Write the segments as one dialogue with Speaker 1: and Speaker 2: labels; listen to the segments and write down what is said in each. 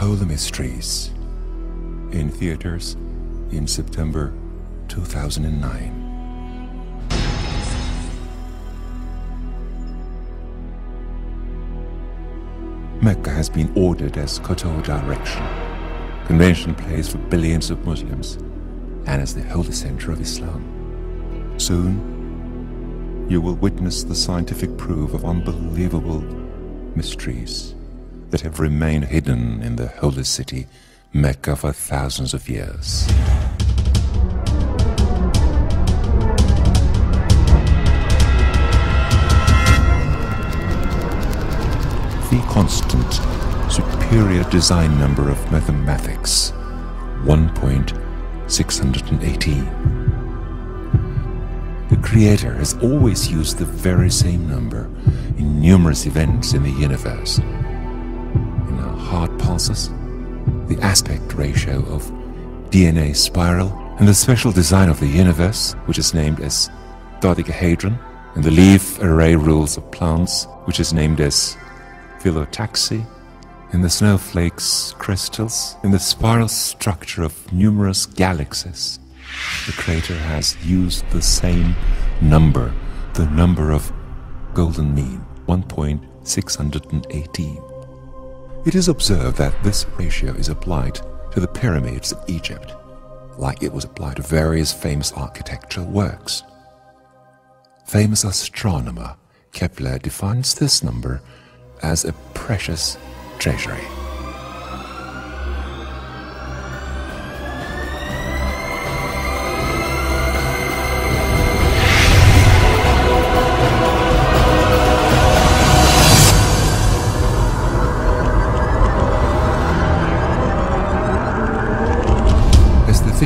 Speaker 1: Holy Mysteries in theaters in September 2009. Mecca has been ordered as Qudwa direction, convention place for billions of Muslims, and as the holy center of Islam. Soon, you will witness the scientific proof of unbelievable mysteries that have remained hidden in the holy city, Mecca, for thousands of years. The constant, superior design number of mathematics, 1.618. The Creator has always used the very same number in numerous events in the universe. Heart pulses, the aspect ratio of DNA spiral, and the special design of the universe, which is named as dodecahedron, and the leaf array rules of plants, which is named as phyllotaxy, in the snowflakes crystals, in the spiral structure of numerous galaxies. The Creator has used the same number, the number of golden mean, 1.618. It is observed that this ratio is applied to the pyramids of Egypt, like it was applied to various famous architectural works. Famous astronomer Kepler defines this number as a precious treasury.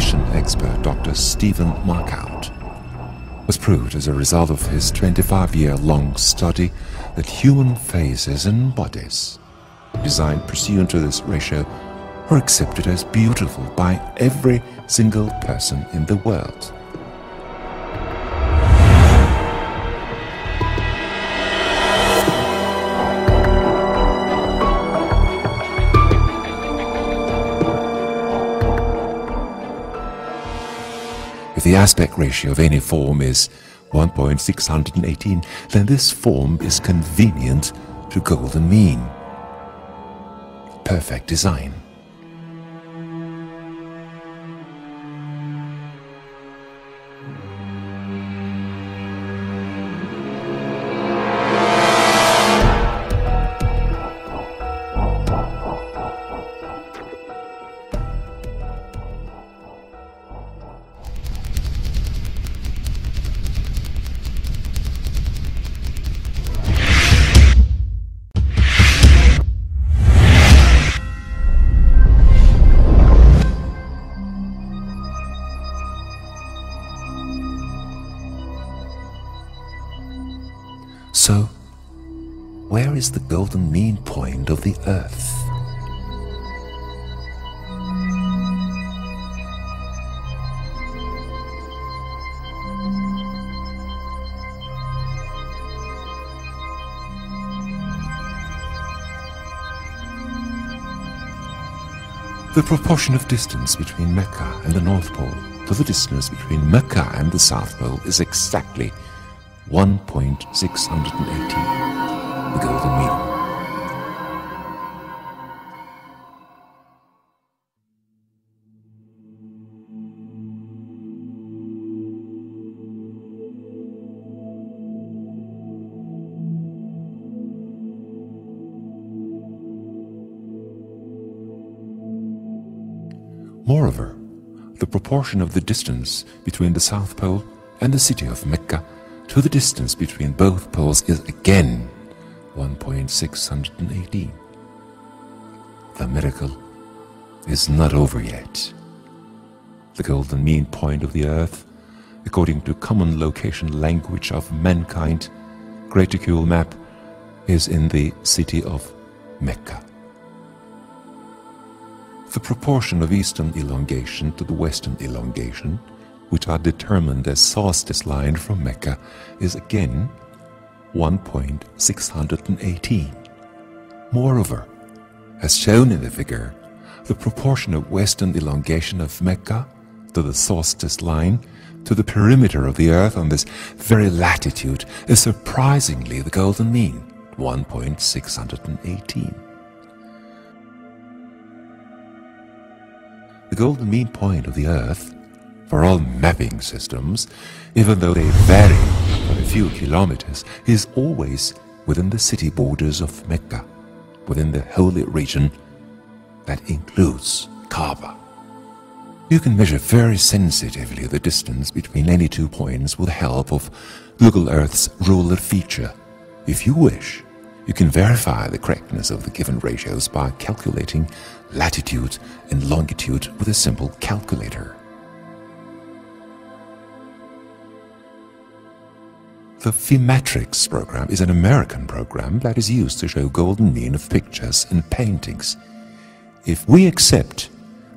Speaker 1: Vision expert Dr. Stephen Marquardt was proved as a result of his 25 year long study that human faces and bodies, designed pursuant to this ratio, are accepted as beautiful by every single person in the world. The aspect ratio of any form is 1.618, then this form is convenient to golden mean. Perfect design. So, where is the golden mean point of the earth? The proportion of distance between Mecca and the North Pole to the distance between Mecca and the South Pole is exactly 1.618, the golden mean. Moreover, the proportion of the distance between the South Pole and the city of Mecca to the distance between both poles is again 1.618. The miracle is not over yet. The golden mean point of the earth, according to common location language of mankind, Graticule map, is in the city of Mecca. The proportion of eastern elongation to the western elongation which are determined as solstice line from Mecca, is again 1.618. Moreover, as shown in the figure the proportion of western elongation of Mecca to the solstice line to the perimeter of the Earth on this very latitude is surprisingly the golden mean, 1.618. The golden mean point of the Earth, for all mapping systems, even though they vary by a few kilometers, is always within the city borders of Mecca, within the holy region that includes Kaaba. You can measure very sensitively the distance between any two points with the help of Google Earth's ruler feature. If you wish, you can verify the correctness of the given ratios by calculating latitude and longitude with a simple calculator. The PhiMatrix program is an American program that is used to show golden mean of pictures and paintings. If we accept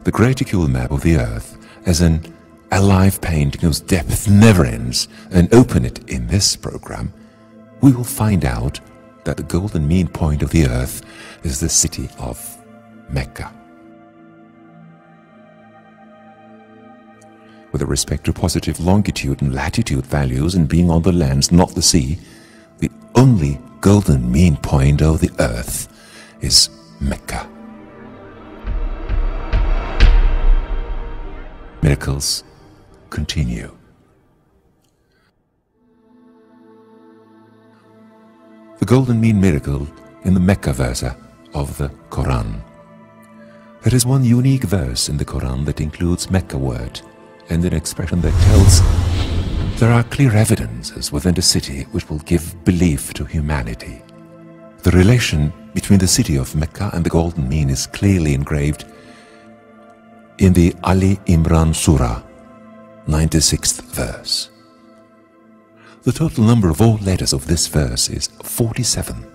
Speaker 1: the graticule map of the Earth as an alive painting whose depth never ends and open it in this program, we will find out that the golden mean point of the Earth is the city of Mecca. With respect to positive longitude and latitude values and being on the lands, not the sea, the only golden mean point of the Earth is Mecca. Miracles continue. The golden mean miracle in the Mecca verse of the Quran. There is one unique verse in the Quran that includes Mecca word and an expression that tells there are clear evidences within the city which will give belief to humanity. The relation between the city of Mecca and the golden mean is clearly engraved in the Ali Imran Surah, 96th verse. The total number of all letters of this verse is 47.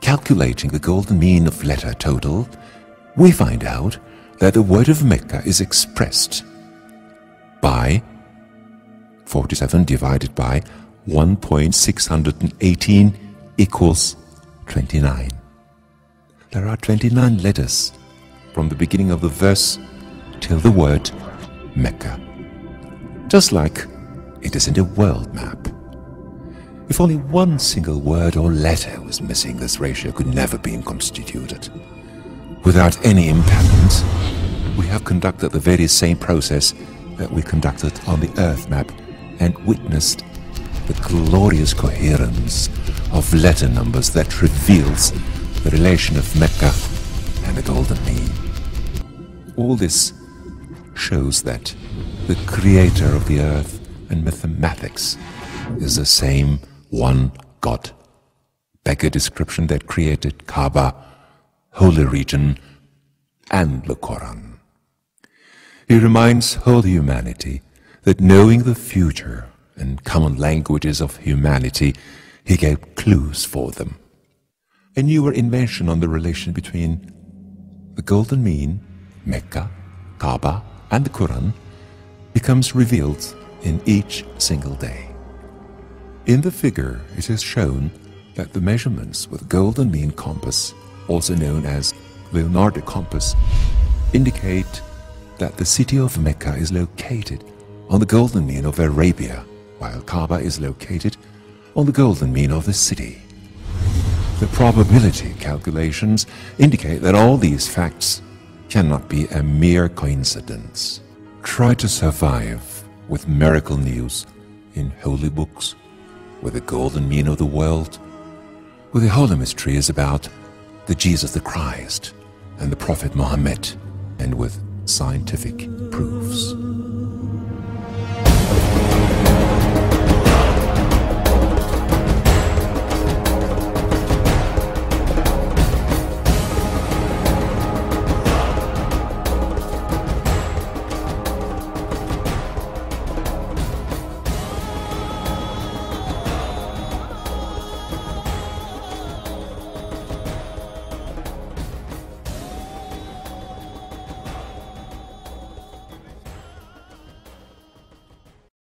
Speaker 1: Calculating the golden mean of letter total, we find out that the word of Mecca is expressed by 47 divided by 1.618 equals 29. There are 29 letters from the beginning of the verse till the word Mecca. Just like it is in a world map. If only one single word or letter was missing, this ratio could never be constituted. Without any impediment, we have conducted the very same process that we conducted on the Earth map and witnessed the glorious coherence of letter numbers that reveals the relation of Mecca and the Golden Mean. All this shows that the creator of the earth and mathematics is the same one God. Beggar description that created Kaaba, holy region, and the Quran. He reminds whole humanity that knowing the future and common languages of humanity, he gave clues for them. A newer invention on the relation between the golden mean Mecca, Kaaba, and the Quran becomes revealed in each single day. In the figure, it is shown that the measurements with golden mean compass, also known as Leonardo compass, indicate that the city of Mecca is located on the golden mean of Arabia, while Kaaba is located on the golden mean of the city. The probability calculations indicate that all these facts cannot be a mere coincidence. Try to survive with miracle news in holy books, with the golden mean of the world, with the holy mysteries about the Jesus the Christ and the Prophet Muhammad, and with scientific proofs.